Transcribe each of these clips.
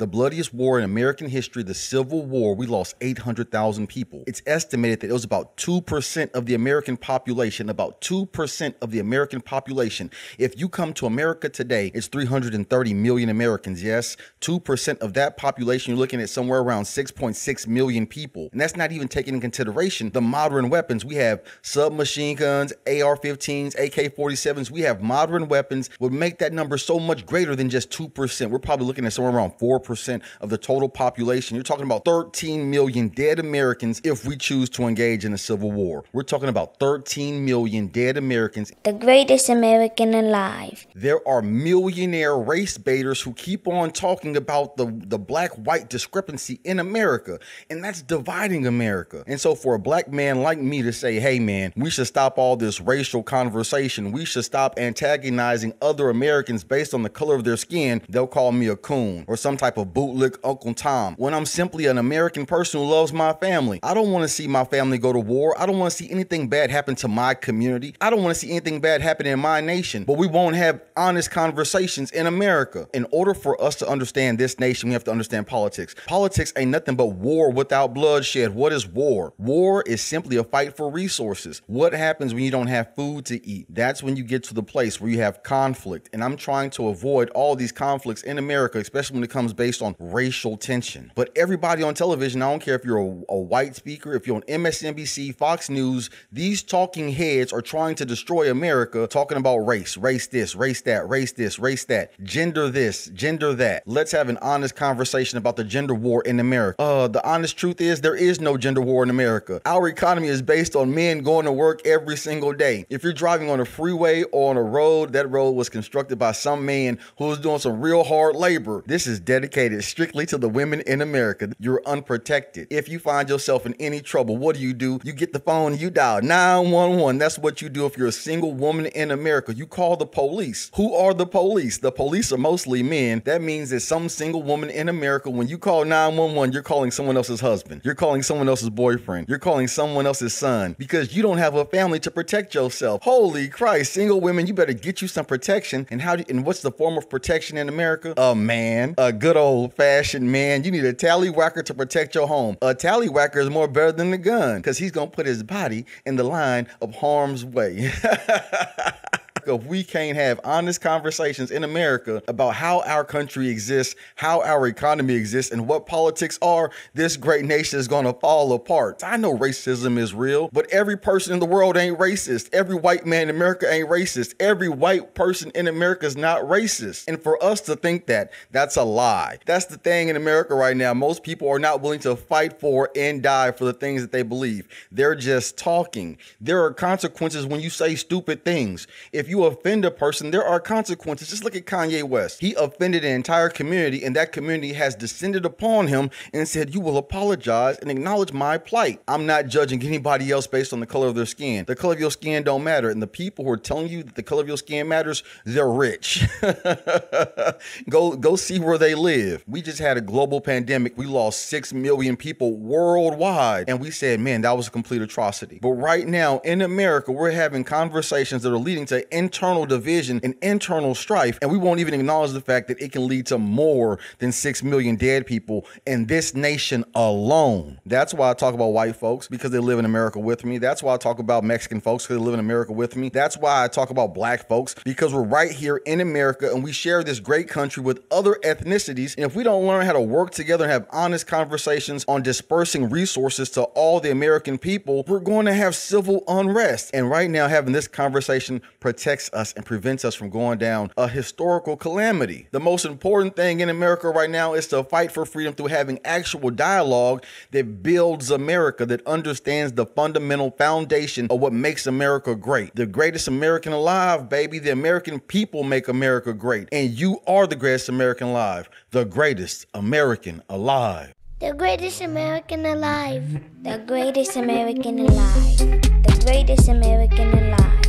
The bloodiest war in American history, the Civil War, we lost 800,000 people. It's estimated that it was about 2% of the American population, about 2% of the American population. If you come to America today, it's 330 million Americans, yes? 2% of that population, you're looking at somewhere around 6.6 million people. And that's not even taking in consideration the modern weapons. We have submachine guns, AR 15s, AK 47s. We have modern weapons, would make that number so much greater than just 2%. We're probably looking at somewhere around 4% percent of the total population. You're talking about 13 million dead Americans if we choose to engage in a civil war. We're talking about 13 million dead Americans. The greatest American alive. There are millionaire race baiters who keep on talking about the, the black white discrepancy in America, and that's dividing America. And so, for a black man like me to say, hey man, we should stop all this racial conversation, we should stop antagonizing other Americans based on the color of their skin, they'll call me a coon or some type of bootlick Uncle Tom when I'm simply an American person who loves my family. I don't want to see my family go to war. I don't want to see anything bad happen to my community. I don't want to see anything bad happen in my nation. But we won't have honest conversations in America. In order for us to understand this nation, we have to understand politics. Politics ain't nothing but war without bloodshed. What is war? War is simply a fight for resources. What happens when you don't have food to eat? That's when you get to the place where you have conflict. And I'm trying to avoid all these conflicts in America, especially when it comes based on racial tension. But everybody on television, I don't care if you're a, a white speaker, if you're on MSNBC, Fox News, these talking heads are trying to destroy America, talking about race, race this, race that, race this, race that, gender this, gender that. Let's have an honest conversation about the gender war in America. Uh, the honest truth is there is no gender war in America. Our economy is based on men going to work every single day. If you're driving on a freeway or on a road, that road was constructed by some man who was doing some real hard labor. This is dedicated dedicated strictly to the women in America. You're unprotected. If you find yourself in any trouble, what do you do? You get the phone, you dial 911. That's what you do if you're a single woman in America. You call the police. Who are the police? The police are mostly men. That means that some single woman in America, when you call 911, you're calling someone else's husband. You're calling someone else's boyfriend. You're calling someone else's son because you don't have a family to protect yourself. Holy Christ, single women, you better get you some protection. And how do, and what's the form of protection in America? A man, a good old fashioned man. You need a tallywhacker to protect your home. A tallywhacker is more better than a gun because he's going to put his body in the line of harm's way. if we can't have honest conversations in America about how our country exists, how our economy exists, and what politics are, this great nation is going to fall apart. I know racism is real, but every person in the world ain't racist. Every white man in America ain't racist. Every white person in America is not racist. And for us to think that, that's a lie. That's the thing in America right now. Most people are not willing to fight for and die for the things that they believe. They're just talking. There are consequences when you say stupid things. If offend a person, there are consequences. Just look at Kanye West. He offended an entire community, and that community has descended upon him and said, You will apologize and acknowledge my plight. I'm not judging anybody else based on the color of their skin. The color of your skin don't matter. And the people who are telling you that the color of your skin matters, they're rich. go go see where they live. We just had a global pandemic. We lost six million people worldwide. And we said, man, that was a complete atrocity. But right now in America, we're having conversations that are leading to internal division and internal strife, and we won't even acknowledge the fact that it can lead to more than 6 million dead people in this nation alone. That's why I talk about white folks because they live in America with me. That's why I talk about Mexican folks because they live in America with me. That's why I talk about black folks because we're right here in America and we share this great country with other ethnicities. And if we don't learn how to work together and have honest conversations on dispersing resources to all the American people, we're going to have civil unrest. And right now, having this conversation protects protects us and prevents us from going down a historical calamity. The most important thing in America right now is to fight for freedom through having actual dialogue that builds America, that understands the fundamental foundation of what makes America great. The greatest American alive, baby. The American people make America great. And you are the greatest American alive. The greatest American alive. The greatest American alive. The greatest American alive. The greatest American alive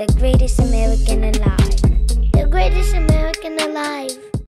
the greatest American alive. The greatest American alive.